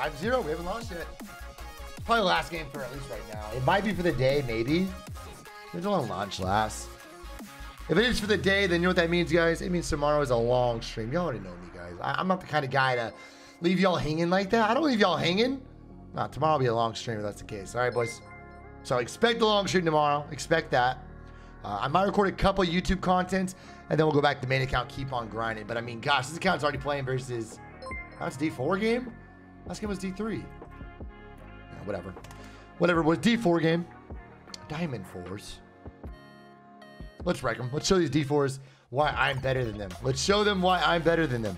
5-0. We haven't lost yet. Probably last game for at least right now. It might be for the day, maybe. A long launch last. If it is for the day, then you know what that means, guys? It means tomorrow is a long stream. Y'all already know me, guys. I, I'm not the kind of guy to leave y'all hanging like that. I don't leave y'all hanging. Nah, tomorrow will be a long stream if that's the case. All right, boys. So expect the long stream tomorrow. Expect that. Uh, I might record a couple YouTube content, and then we'll go back to the main account, keep on grinding. But I mean, gosh, this account's already playing versus. That's D4 game? Last game was D3. Yeah, whatever. Whatever. It was D4 game. Diamond fours. Let's wreck them. Let's show these D4s why I'm better than them. Let's show them why I'm better than them.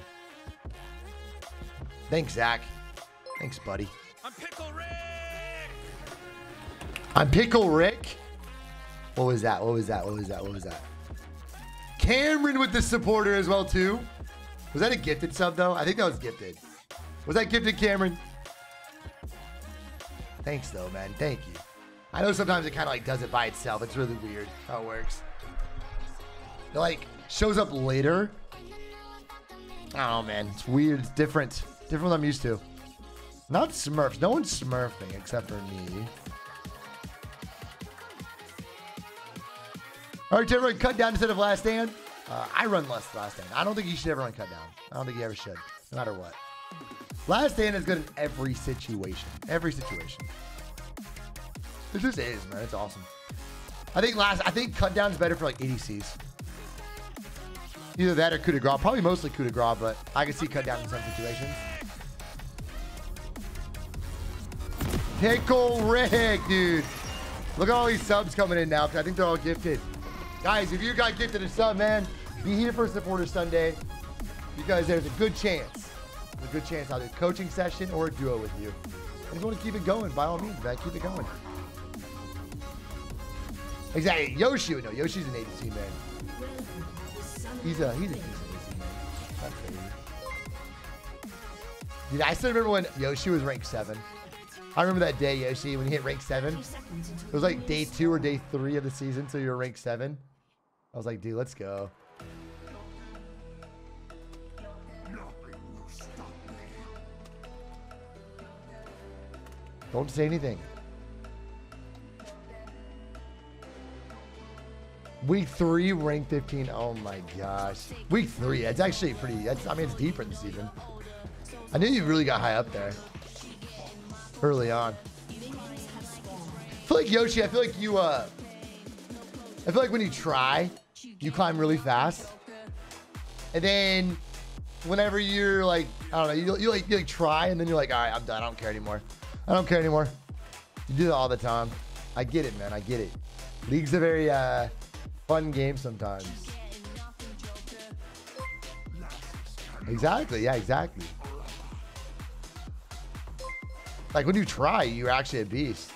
Thanks, Zach. Thanks, buddy. I'm Pickle Rick. I'm Pickle Rick. What was that? What was that? What was that? What was that? Cameron with the supporter as well too. Was that a gifted sub though? I think that was gifted. Was that gifted, Cameron? Thanks though, man. Thank you. I know sometimes it kind of like does it by itself. It's really weird how it works. It like shows up later. Oh man, it's weird. It's different. Different than I'm used to. Not Smurfs. No one's Smurfing except for me. All right, everyone, cut down instead of last stand. Uh, I run less last stand. I don't think you should ever run cut down. I don't think you ever should, no matter what. Last stand is good in every situation. Every situation. It just is, man. It's awesome. I think last. I think cut down is better for like ADCs. Either that or coup de grace. Probably mostly coup de grace, but I can see cut down in some situations. Pickle Rick, dude. Look at all these subs coming in now. I think they're all gifted. Guys, if you got gifted a sub, man, be here for Supporter Sunday because there's a good chance, a good chance I'll do a coaching session or a duo with you. And if you want to keep it going, by all means, man, keep it going. Exactly. Yoshi know. Yoshi's an ADC man. He's a he's a decent ADC man. Dude, I still remember when Yoshi was ranked seven. I remember that day, Yoshi, when he hit rank seven. It was like day two or day three of the season, so you were ranked seven. I was like, dude, let's go. Don't say anything. Week three, rank 15. Oh my gosh. Week three. It's actually pretty. That's, I mean, it's deeper this season. I knew you really got high up there early on. I feel like Yoshi, I feel like you, uh, I feel like when you try, you climb really fast. And then whenever you're like, I don't know, you, you like, you like try and then you're like, all right, I'm done. I don't care anymore. I don't care anymore. You do that all the time. I get it, man. I get it. League's a very, uh, fun game sometimes. Exactly. Yeah, exactly. Like when you try, you're actually a beast.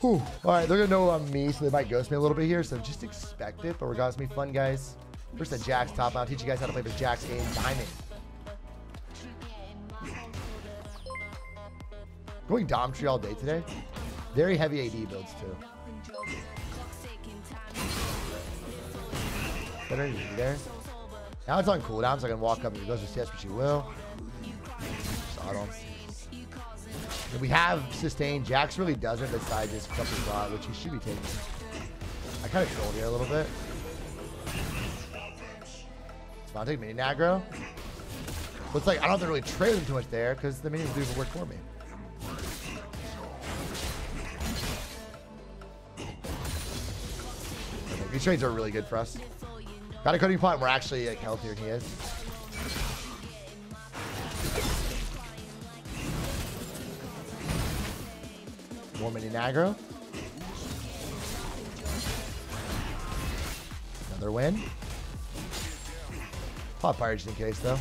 Whew. All right, they're gonna know I'm me, so they might ghost me a little bit here. So just expect it. But regardless, me fun, guys. First, the Jax top. I'll teach you guys how to play the Jax game. Diamond. Going Dom Tree all day today. Very heavy AD builds too. Better be there. Now it's on cooldown, so I can walk up and it goes to CS, but she will. And we have sustained. Jax really doesn't besides his couple shot, which he should be taking. I kind of trolled here a little bit. I'll take mini aggro. Looks like I don't have to really trade them too much there because the minions do the work for me. These trades are really good for us. Got a coding point. We're actually like healthier than he is. More mini aggro. Another win. Pop fire just in case though.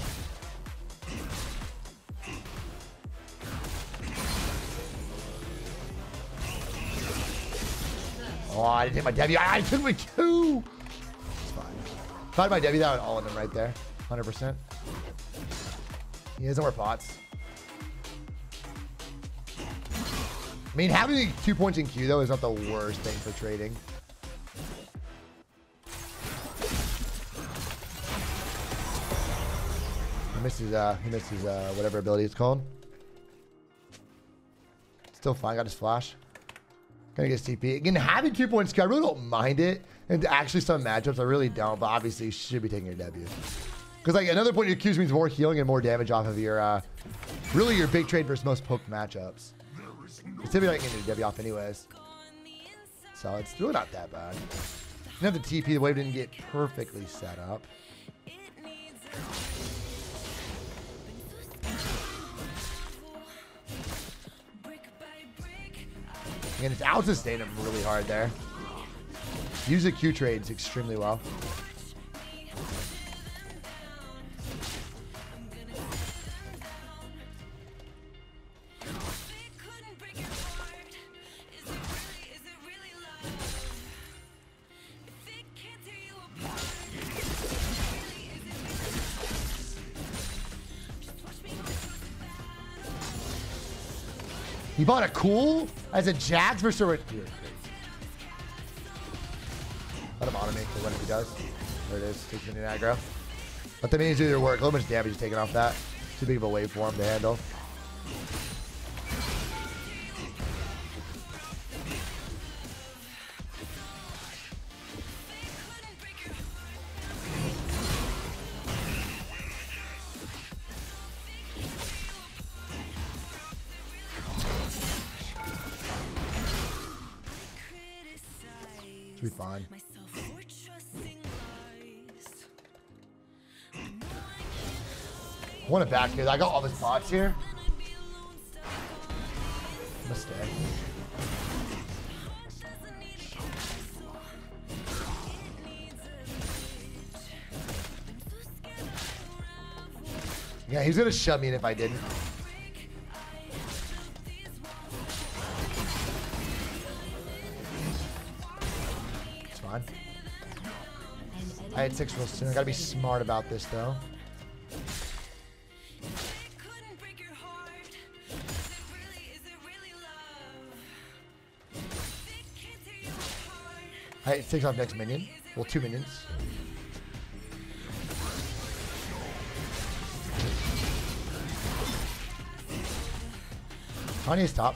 Oh, I didn't take my W. I, I took my two. It's fine. If I had my W, that would all of them right there. 100%. He has more pots. I mean, having two points in Q, though, is not the worst thing for trading. Misses, uh, he misses, uh, whatever ability it's called. Still fine. Got his flash. Gonna get his TP. Again, having two points, I really don't mind it. And actually, some matchups, I really don't. But obviously, you should be taking your W. Because, like, another point of Q's means more healing and more damage off of your, uh, really your big trade versus most poked matchups. It's typically not getting your W off anyways. So it's really not that bad. You the TP, the wave didn't get perfectly set up. And it's out sustain him really hard there. Use the Q trades extremely well. He bought a cool as a Jax versus a... Let him automate for when he does. There it is. Takes minion aggro. Let the minions do their work. A little bit of damage is taken off that. Too big of a wave for him to handle. Fine. I want it back here. I got all the spots here. Mistake. Yeah, he's gonna shove me in if I didn't. I had six real soon. I gotta be smart about this though. I had six off next minion. Well, two minions. Kanye's top.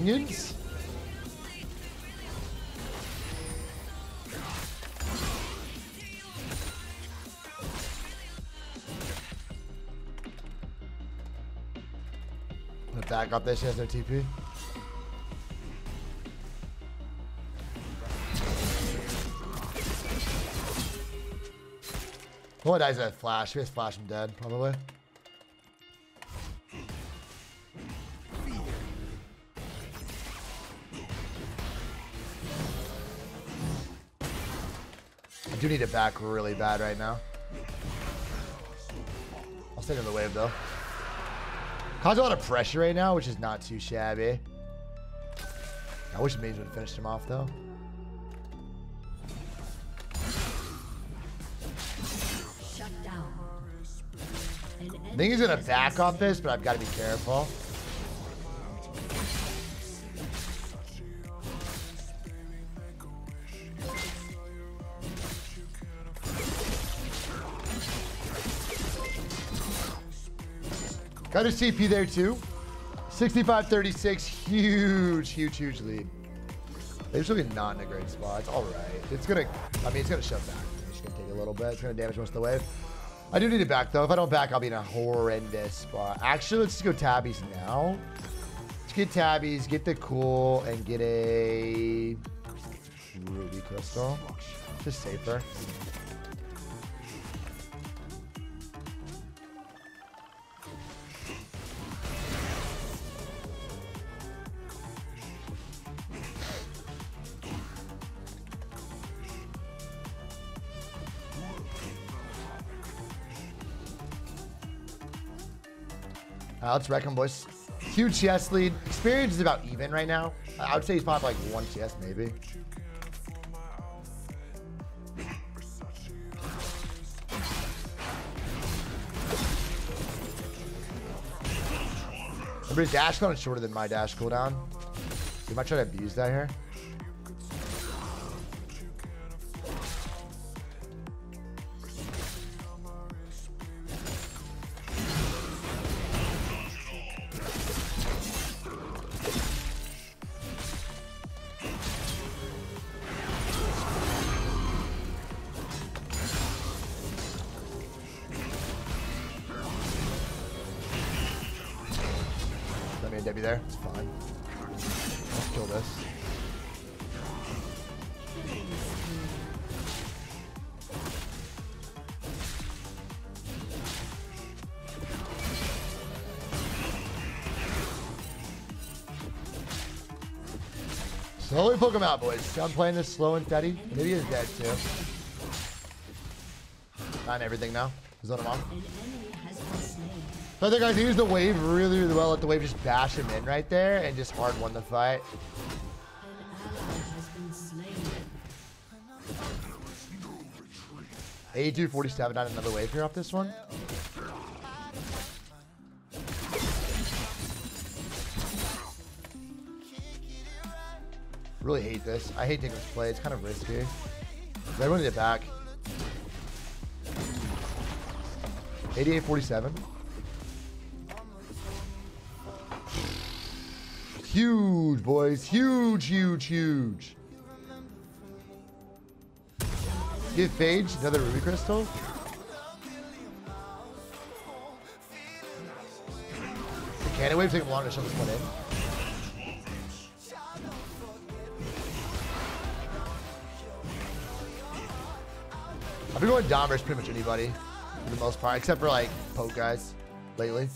Minions? Gonna back up this. She has no TP. What dies at flash? He has flash. I'm dead, probably. Do need it back really bad right now. I'll stay in the wave though. Cause a lot of pressure right now, which is not too shabby. I wish Mage would have finished him off though. Shut down. I think he's gonna back off this, but I've got to be careful. Got his CP there too. 65-36, huge, huge, huge lead. They're really not in a great spot. It's all right. It's gonna, I mean, it's gonna shove back. It's gonna take a little bit. It's gonna damage most of the wave. I do need it back though. If I don't back, I'll be in a horrendous spot. Actually, let's just go tabis now. Let's get tabis, get the cool, and get a ruby crystal. Just safer. Uh, Alex boys. huge CS lead. Experience is about even right now. I would say he's probably like one CS maybe. Remember his dash cooldown is shorter than my dash cooldown. You might try to abuse that here. Me and Debbie there. It's fine. Let's kill this. Slowly poke him out, boys. I'm playing this slow and steady. Maybe he's dead too. Not everything now. He's on him off. I think I used the wave really, really well. Let the wave just bash him in right there and just hard won the fight. 82 47 on another wave here off this one. Really hate this. I hate taking this play. It's kind of risky. But Everyone get back. 88 47. Huge, boys. Huge, huge, huge. Give Phage another ruby crystal. The cannon wave take him long to shove this one in. I've been going Domers pretty much anybody for the most part, except for like poke guys lately.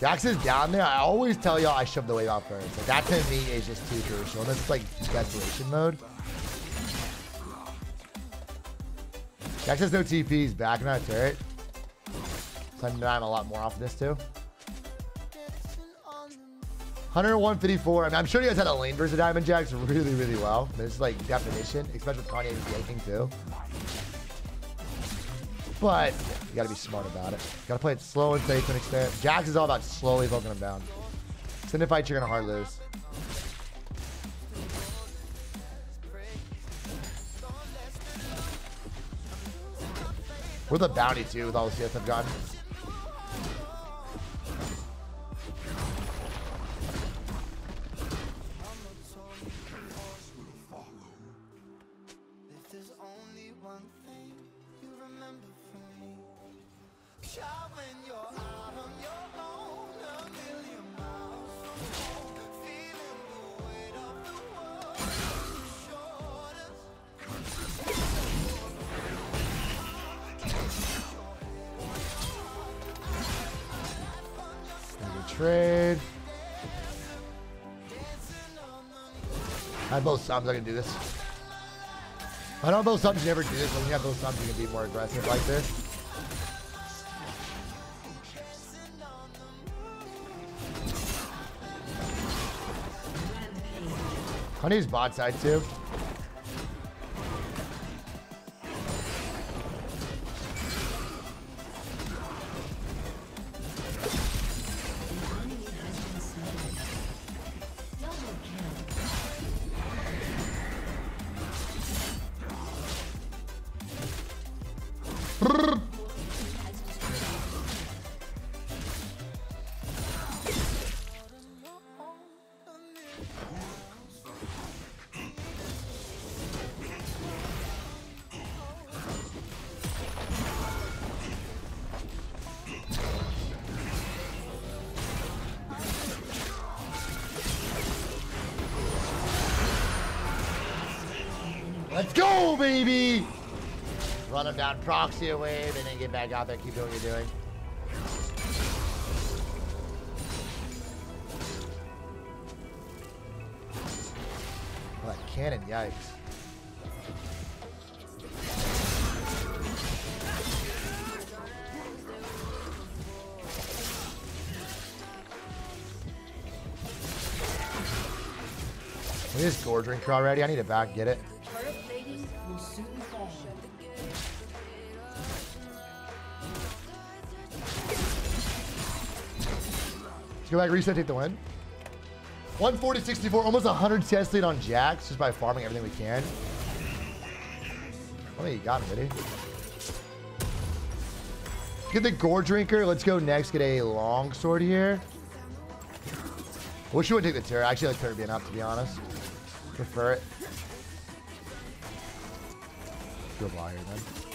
Jackson's down there. I always tell y'all I shove the wave out first. Like that to me is just too crucial. It's like desperation mode. Jax has no TP. He's backing out turret. So I'm dying a lot more off of this too. 101.54. I mean, I'm sure you guys had a lane versus Diamond Jax really, really well. This is like definition, especially with Kanye yanking too. But you gotta be smart about it. You gotta play it slow and safe to an extent. Jax is all about slowly poking him down. Send a fight, you're gonna hard lose. We're the bounty too with all the CS I've gotten. I can do this. I don't have both subs, never do this. When you have both subs, you can be more aggressive like this. Honey's bot side too. proxy a wave and then get back out there, keep doing what you're doing. That cannon, yikes. This Goredrinker already. I need to back get it. Let's go back, reset, take the win. 140, 64, almost 100 CS lead on Jax just by farming everything we can. I think you got him, did he? Get the Goredrinker. Let's go next. Get a long sword here. Wish you would take the. I actually like turret being up, to be honest. Prefer it. Go buy here then.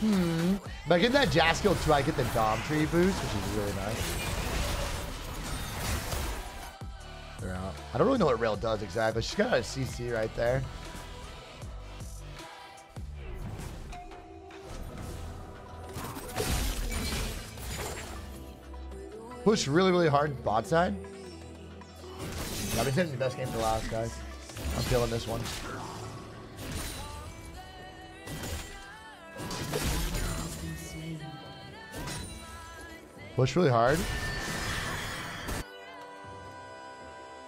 Hmm. If I get that Jazz skill too, I get the Dom tree boost, which is really nice. They're out. I don't really know what Rell does exactly. She's got a CC right there. Push really, really hard bot side. I've been the best game for last, guys. I'm feeling this one. Push really hard.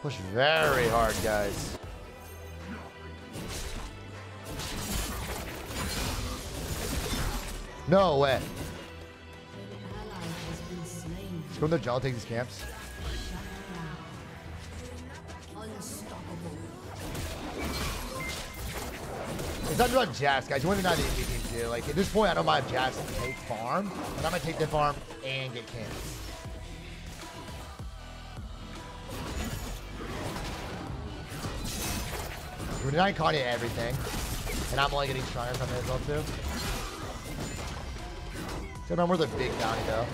Push very hard, guys. No way. An ally has been slain. Let's go in the jungle, take these camps. Not about Jax, guys. You want to the indie team too. Like at this point, I don't mind to take farm, but I'm gonna take the farm and get camps. We're denying Kanye everything, and I'm only getting stronger from as well too. So remember the big bounty though.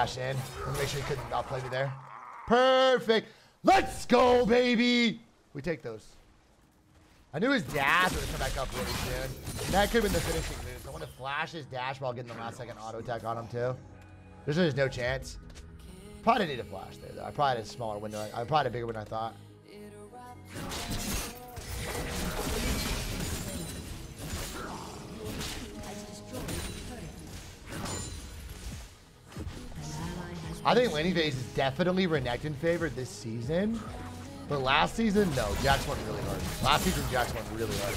Dash in. Make sure he couldn't outplay me there. Perfect. Let's go, baby. We take those. I knew his dash would come back up really soon. That could have been the finishing move. I want to flash his dash while getting the last second auto attack on him too. There's just no chance. Probably need a flash there though. I probably had a smaller window. I probably had a bigger than I thought. I think laning phase is definitely Renekton favored this season. But last season, no. Jax went really hard. Last season, Jax went really hard.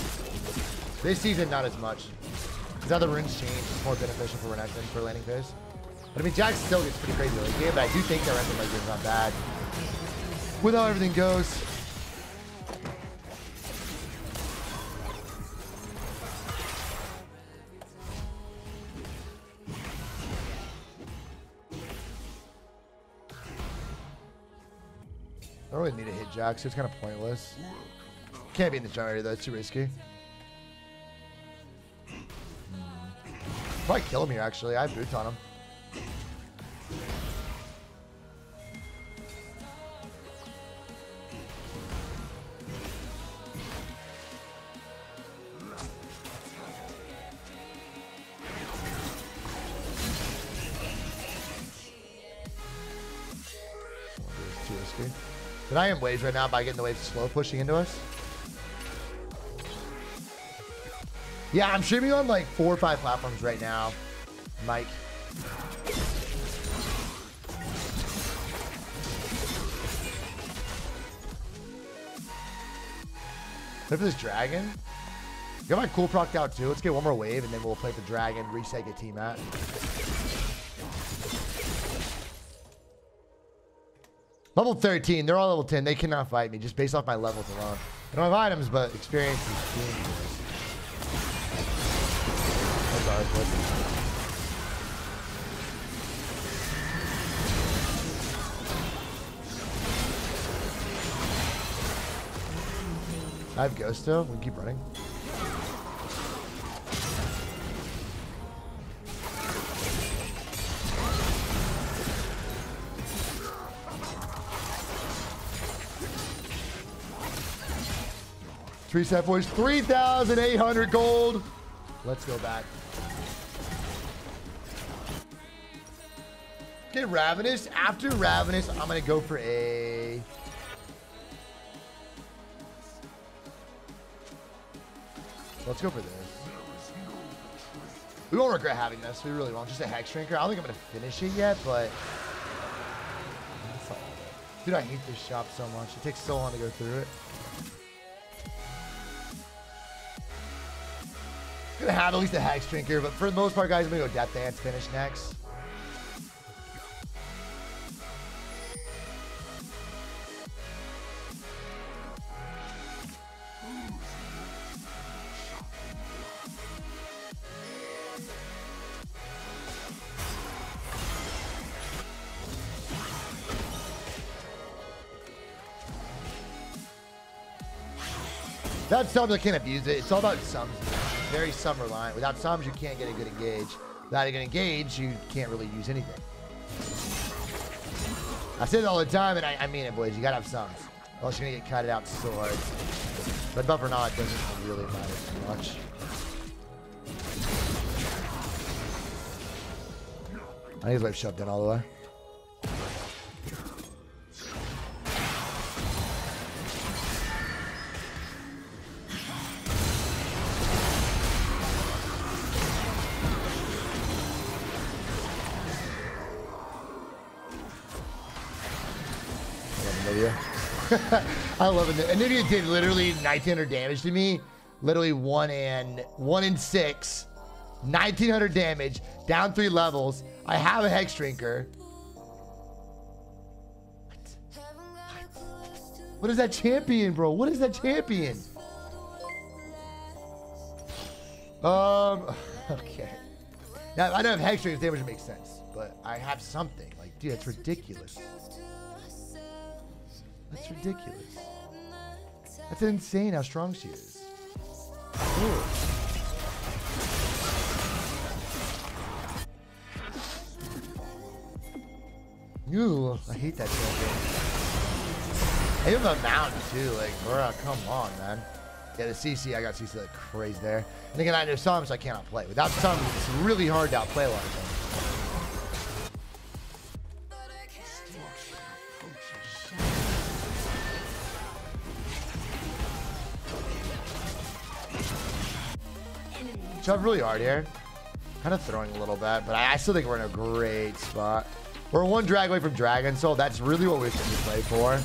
This season, not as much. Because how the runes change, it's more beneficial for Renekton for laning phase. But I mean, Jax still gets pretty crazy late game, but I do think rest of my game's not bad. With how everything goes. So it's kind of pointless. Can't be in the generator though, it's too risky. Hmm. Probably kill him here actually. I have boots on him. Too risky. But I am waves right now by getting the waves slow pushing into us. Yeah, I'm streaming on like four or five platforms right now. Mike. Play for this dragon. Got my cool proc out too. Let's get one more wave and then we'll play for dragon, reset, get team at. Level 13, they're all level 10. They cannot fight me just based off my levels alone. I don't have items, but experience is bud. I have Ghost still. We keep running. Three set boys, 3,800 gold. Let's go back. Get Ravenous. After Ravenous, I'm going to go for a... Let's go for this. We won't regret having this. We really won't. Just a Hexdrinker. I don't think I'm going to finish it yet, but... Dude, I hate this shop so much. It takes so long to go through it. Gonna have at least a Hexdrinker, but for the most part, guys, I'm gonna go Death Dance finish next. Without sums, I can't abuse it. It's all about sums. Very summer line. Without sums, you can't get a good engage. Without a good engage, you can't really use anything. I say it all the time, and I, I mean it, boys. You gotta have sums. Else you're gonna get kited out hard. But buff or not, doesn't really matter too much. I think his wife shoved in all the way. I love it. Anivia did literally 1900 damage to me. Literally one and one and six. 1900 damage. Down three levels. I have a Hexdrinker. What? What? Is that champion, bro? What is that champion? Um, okay. Now, I don't have Hexdrinker's damage, it makes sense. But I have something. Like, dude, that's ridiculous. That's ridiculous. That's insane how strong she is. Ooh, I hate that champion. Even the mountain too, like, bruh, come on, man. Yeah, the CC, I got CC like crazy there. And again, I know some, so I cannot play. Without some, it's really hard to outplay a lot of things. Really hard here. Kind of throwing a little bit, but I, still think we're in a great spot. We're one drag away from Dragon Soul. That's really what we should play for.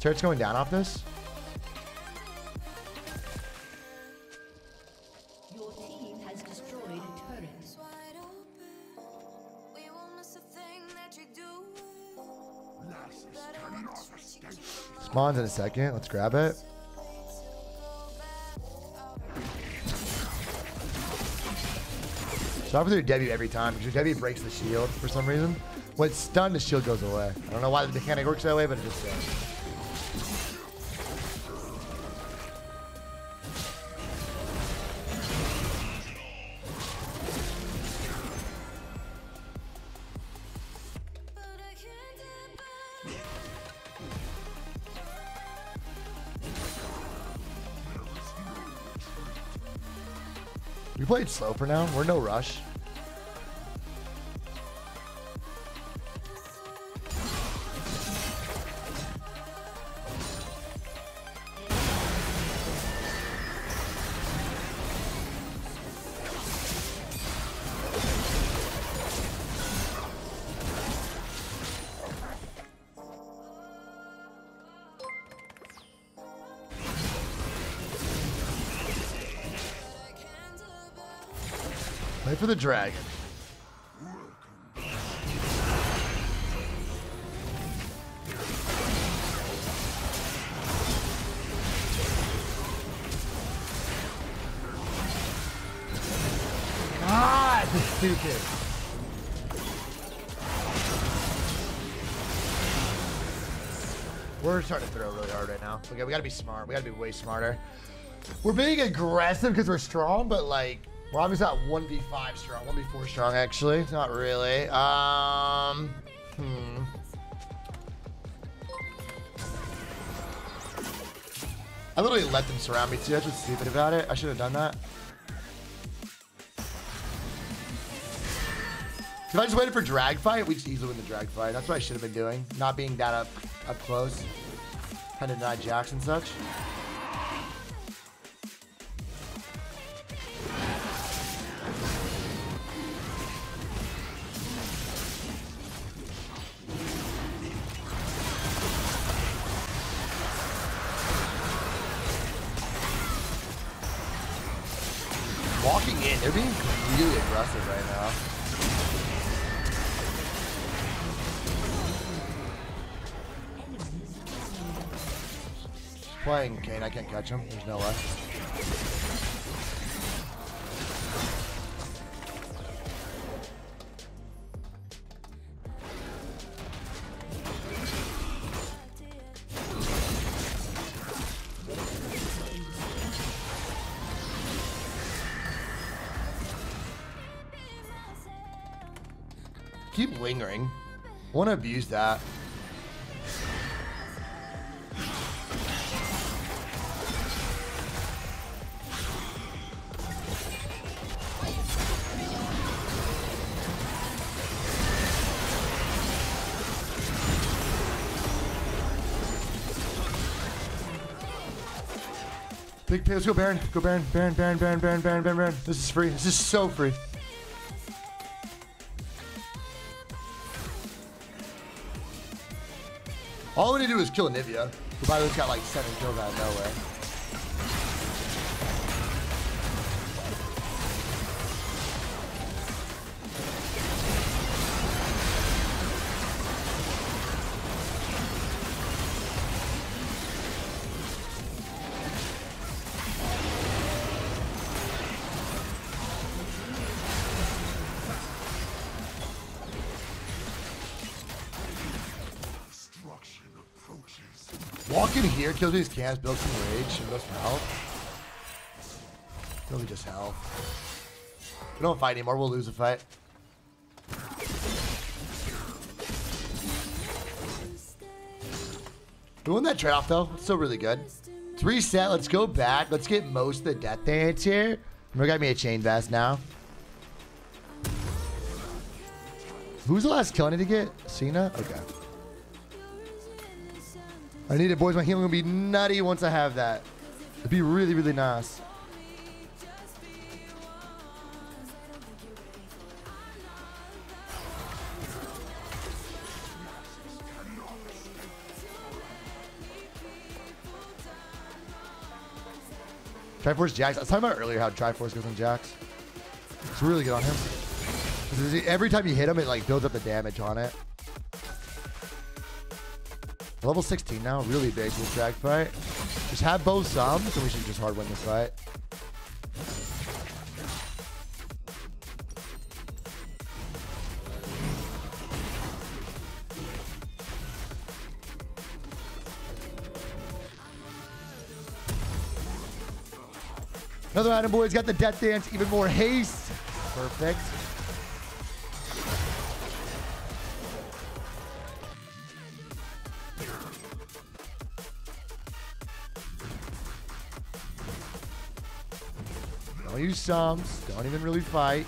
Turret's going down off this. Spawns in a second. Let's grab it. Stop with your W every time because your W breaks the shield for some reason. When it's stunned, the shield goes away. I don't know why the mechanic works that way, but it just does. Slow for now. We're no rush. For the dragon. God, this stupid. We're starting to throw really hard right now. Okay, we gotta be smart. We gotta be way smarter. We're being aggressive because we're strong, but like Robbie's not 1v5 strong, 1v4 strong actually. Not really. Um, hmm. I literally let them surround me too. That's just stupid about it. I should have done that. If I just waited for drag fight, we'd easily win the drag fight. That's what I should have been doing. Not being that up up close. Kind of deny Jackson and such. Catch him. There's no way. Keep lingering. I want to abuse that. Big let's go Baron. Go Baron, Baron, Baron, Baron, Baron, Baron, Baron, Baron. This is free. This is so free. All we need to do is kill Anivia, who by the way got like seven kills out of nowhere. Walk in here, kills his cans, builds some rage, and goes for health. Kills me just health. We don't fight anymore, we'll lose a fight. We won that trade-off though. It's still really good. Let's reset. Let's go back. Let's get most of the death dance here. We got me a chain vest now. Who's the last kill I need to get? Cena? Okay. I need it, boys. My healing will be nutty once I have that. It'd be really, really nice. Triforce Jax. I was talking about earlier how Triforce goes on Jax. It's really good on him. Every time you hit him, it like builds up the damage on it. Level 16 now, really big with drag fight. Just have both sums, and we should just hard win this fight. Another item, boys. Got the death dance, even more haste. Perfect. Sums. Don't even really fight.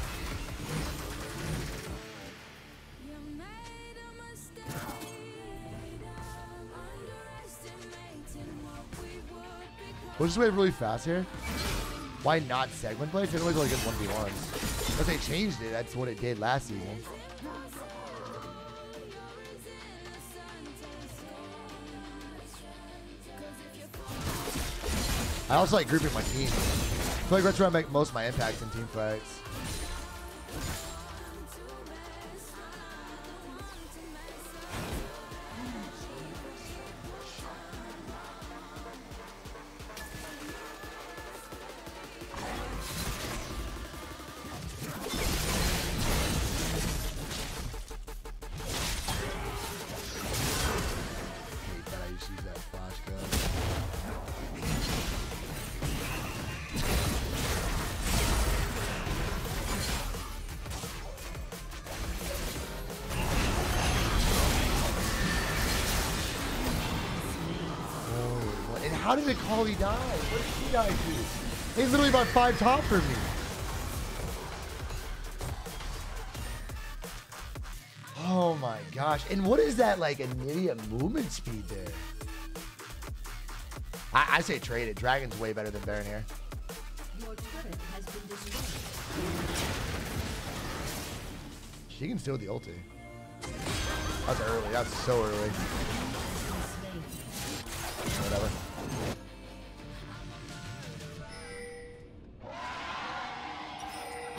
We'll just wait really fast here. Why not segment plays? It always only gets 1v1s. Unless they changed it, that's what it did last season. I also like grouping my team. I feel like that's where I make most of my impacts in team fights. Did Akali die? What did she die to? He's literally about five top for me. Oh my gosh. And what is that like Anivia movement speed there? I, I say trade it. Dragon's way better than Baron here. Your turret has been destroyed. She can steal the ulti. That's early. That's so early.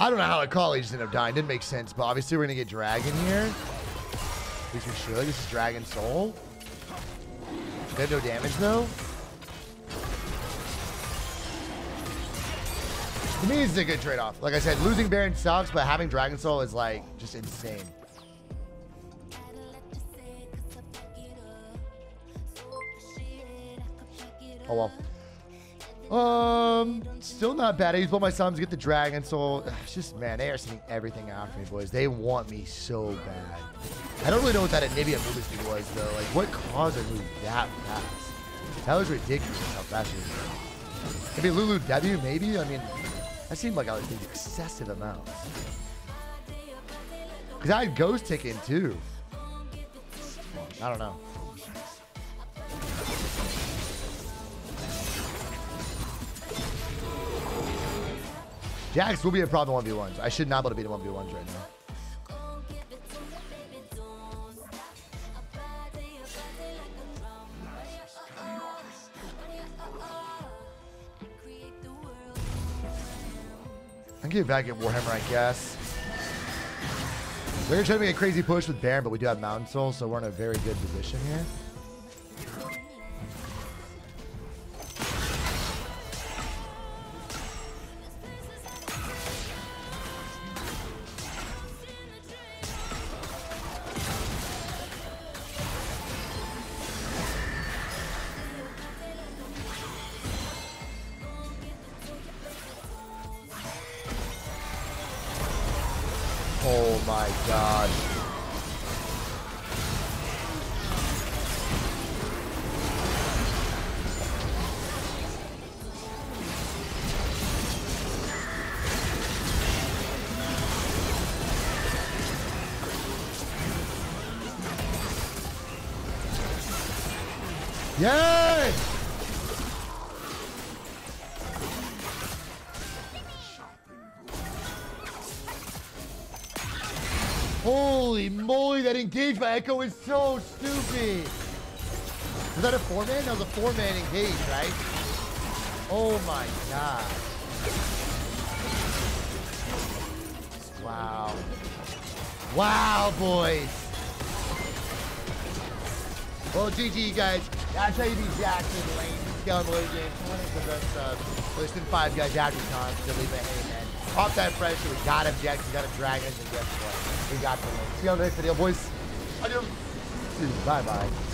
I don't know how Akali just ended up dying. Didn't make sense, but obviously we're gonna get Dragon here. At least we should. This is Dragon Soul. They have no damage though. To me, it's a good trade-off. Like I said, losing Baron sucks, but having Dragon Soul is like just insane. Oh well. Um, still not bad. I used both my sums to get the dragon, so it's just man, they are sending everything after me, boys. They want me so bad. I don't really know what that Anivia movement was though. Like, what caused her to move that fast? That was ridiculous how fast she was. Maybe Lulu W, maybe. I mean, that seemed like I was doing excessive amounts. Cause I had Ghost Ticket too. I don't know. Jax will be a problem in 1v1s. I should not be able to beat him 1v1s right now. I can get back at Warhammer, I guess. We're gonna try to make a crazy push with Baron, but we do have Mountain Soul, so we're in a very good position here. Yay! Holy moly, that engage by Ekko is so stupid. Was that a four man? That was a four man engage, right? Oh my god. Wow. Wow, boys. Well, GG, guys. That's how you beat Jax in lane. Skeleton Blade Game 20 for the uh, listen five guys after time leave a hey, man. Pop that pressure. We got Jackson. We got him, Dragons. And guess what? We got the win. See you on the next video, boys. Adios. Bye bye.